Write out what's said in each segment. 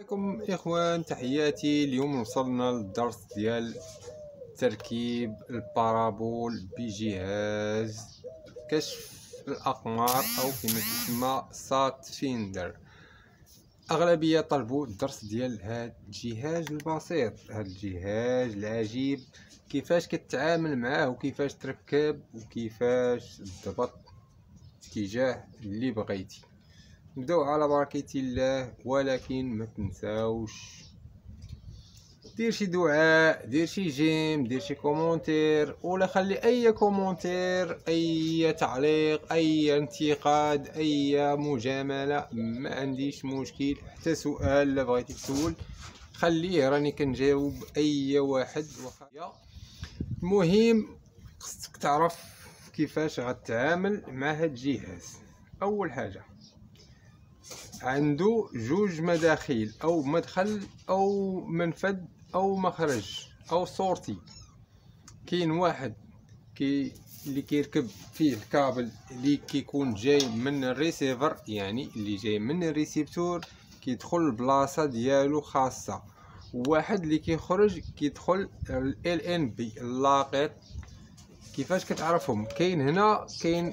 عليكم إخوان تحياتي. اليوم وصلنا للدرس ديال تركيب البارابول بجهاز كشف الأقمار أو كما تسمى سات فيندر. أغلبية طلبوا الدرس ديال هذا الجهاز البسيط. هذا الجهاز العجيب. كيفاش كتعامل معاه وكيفاش تركب وكيفاش تضبط اتجاه اللي بغيتي. نبداو على بركة الله ولكن ما تنساوش. دير شي دعاء دير شي j'aime دير شي commentaire ولا خلي أي commentaire أي تعليق أي انتقاد أي مجاملة ما عنديش مشكل. حتى سؤال لا بغيتي تسول خليه راني كنجاوب أي واحد. وخا المهم خصك تعرف كيفاش غتعامل مع هاد الجهاز. أول حاجة عنده جوج مداخيل أو مدخل أو منفذ أو مخرج أو sortie. كاين واحد كي اللي كيركب فيه الكابل اللي كيكون جاي من الريسيفر يعني اللي جاي من ال récepteur كيدخل البلاصة ديالو خاصة. وواحد اللي كيخرج كيدخل LNB اللاقط. كيفاش كتعرفهم؟ كاين هنا كاين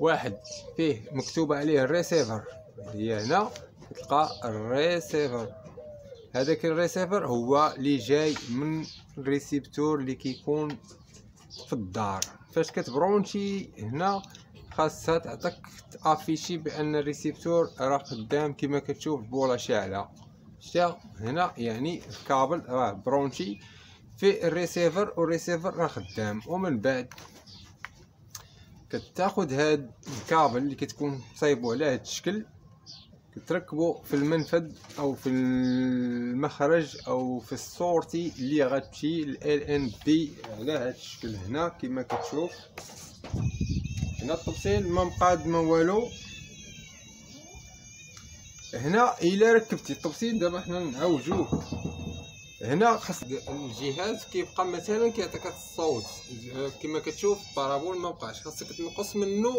واحد فيه مكتوب عليه الريسيفر. هي هنا تلقى الريسيفر. هذاك الريسيفر هو اللي جاي من ال récepteur اللي كيكون في الدار. فاش كتبرونشي هنا خاصها تعطيك تأفيشي بأن ال récepteur راه خدام كما كتشوف بولا شاعلة. شتا هنا يعني الكابل راه branché في ال receiver وال receiver راه خدام. ومن بعد كتاخد هاد الكابل اللي كتكون صايبو على هاد الشكل. كتركبو في المنفذ أو في المخرج أو في ال sortie اللي غتمشي LNB على هاد الشكل هنا كما كتشوف. هنا التفصيل ما مقاد ما والو. هنا إلا ركبتي التفصيل دابا حنا نعوجوه هنا خاص الجهاز كيبقى مثلا كيعطيك الصوت. كما كتشوف البارابول ما بقاش. خاصك تنقص منه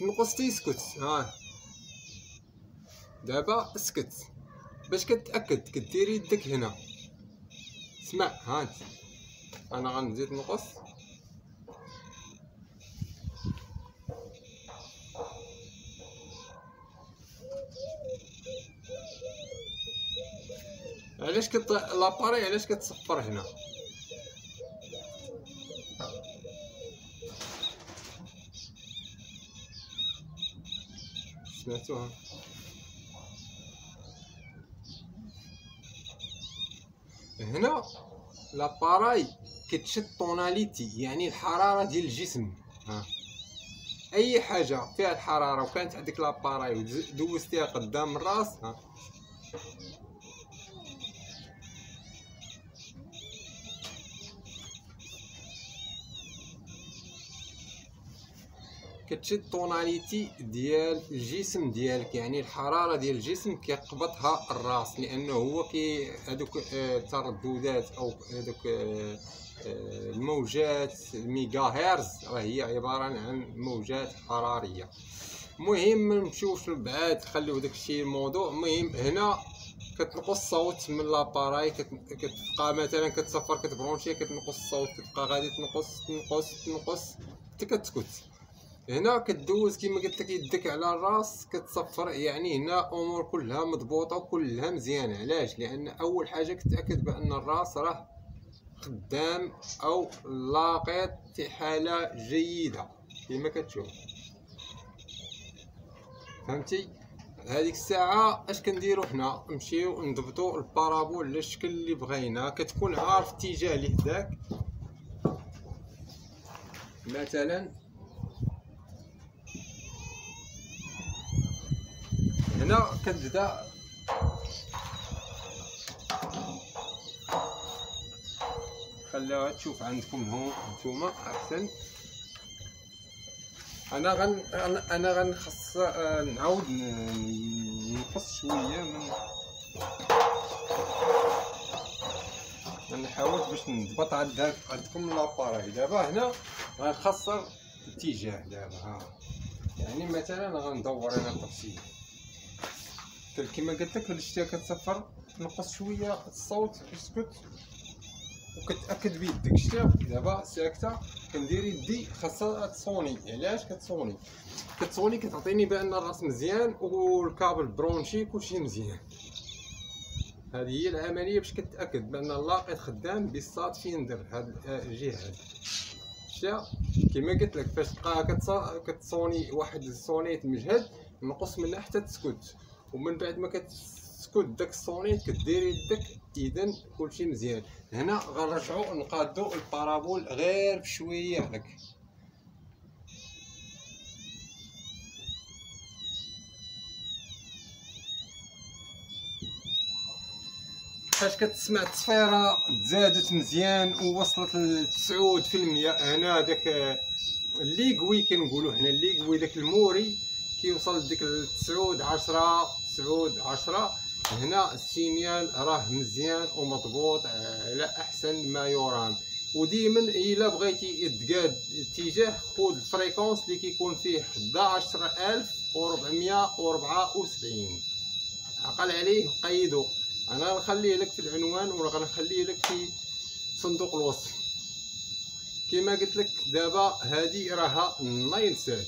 تنقص تيسكت. ها. دابا اسكت باش كتأكد كديري يدك هنا. اسمع هانت أنا غنزيد نقص. علاش كت l'appareil علاش كتصفر هنا؟ سمعتوها هنا l'appareil كتشد tonalité يعني الحرارة ديال الجسم. ها. أي حاجة فيها الحرارة وكانت عندك l'appareil ودوزتيها قدام الراس ها. كتشد tonalité ديال الجسم ديالك يعني الحرارة ديال الجسم كيقبضها الراس لأنه هو كي هذوك الترددات أو هذوك الموجات الميجاهرتز راه هي عبارة عن موجات حرارية. المهم ما نمشيوش لبعاد خليو داكشي الموضوع. المهم هنا كتنقص الصوت من لاباراي كتبقى مثلا كتصفر كتبرونشي كتنقص الصوت كتبقى غادي تنقص تنقص تنقص حتى كتسكت هنا كدوز كما قلت لك يدك على الراس كتصفر يعني هنا أمور كلها مضبوطة وكلها مزيانة. علاش؟ لأن أول حاجة كتأكد بأن الراس راه خدام أو لاقط في حالة جيدة كما كتشوف. فهمتي؟ هذيك الساعة أش كنديرو حنا نمشيو نضبطو البارابول على الشكل اللي بغينا. كتكون عارف اتجاه اللي حداك مثلا هنا كتبدا خليها تشوف عندكم هون نتوما أحسن. أنا غن أنا غنخص نعاود نقص شوية من نحاول باش نضبط عندكم لاباراي دابا هنا غنخسر الاتجاه دابا ها. يعني مثلا غندور أنا التفصيل. كما قلت لك اللي شتيها كتسفر تنقص شوية الصوت اسكت وكتأكد بيدك شتيها دابا ساكتة. كندير يدي خاصها تصوني. علاش كتصوني؟ كتصوني كتعطيني بأن الرأس مزيان والكابل برونشي كلشي مزيان. هذه هي العملية باش كتأكد بأن اللاقط خدام بالصاد فين ندير هاد الجهة هادي شتيها كما قلت لك فاش تبقى كتصوني واحد الصونيت مجهد نقص منها حتى تسكت. ومن بعد ما كتسكت داك الصونيت كدير يدك اذا كلشي مزيان. هنا غنرجعو نقادو البارابول غير بشوية هكا فاش كتسمع التصفيرة تزادت مزيان ووصلت ل 9% هنا داك الليغوي كنقولوا حنا الليغوي داك الموري. كيوصل لديك 9 10 9 10 هنا السينيال راه مزيان ومضبوط على أحسن ما يرام. وديما إلا بغيتي تقاد اتجاه خذ الفريكونس اللي كيكون فيه 11474 عقل عليه قيدو. أنا نخليه لك في العنوان ولا غنخليه لك في صندوق الوصف. كما قلت لك دابا هذه راها نايل سات.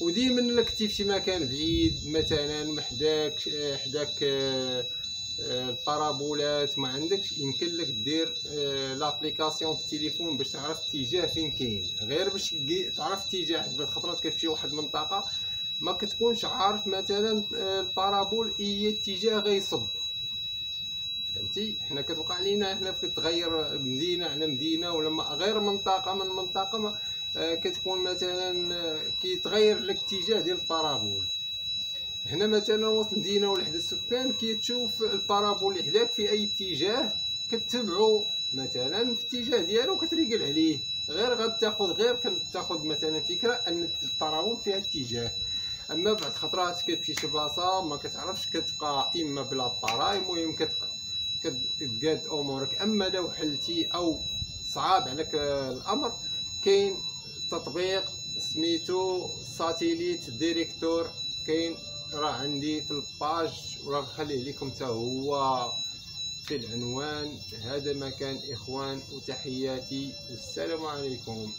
وديما الا كنتي في مكان بعيد مثلا محداك حداك البارابولات ما عندكش يمكن لك دير l'application في التليفون باش تعرف اتجاه فين كاين. غير باش تعرف اتجاه بالخطرات كتمشي واحد المنطقة ما كتكونش عارف مثلا ال parabole اي اتجاه غيصب فهمتي؟ حنا كتوقع علينا حنا كتغير مدينة على مدينة ولا غير منطقة من منطقة آه، كتكون مثلا آه، كيتغير الاتجاه ديال ال parabole. هنا مثلا وسط مدينه ولا حدا السكان كيتشوف ال parabole اللي حداك في أي اتجاه كتبعو مثلا في الاتجاه ديالو كتريقل عليه. غير غتاخذ غير كتاخذ مثلا فكرة أن ال parabole فيها اتجاه. أما بعد خطرات كتمشي شي بلاصة ما كتعرفش كتبقى إما ب l'appareil المهم كتقاد أمورك. أما لو حلتي أو صعاب عليك الأمر كاين تطبيق سميتو Satellite Director. كاين راه عندي في ال page وراه نخليه لكم حتى هو في العنوان. هذا ما كان إخوان وتحياتي. والسلام عليكم.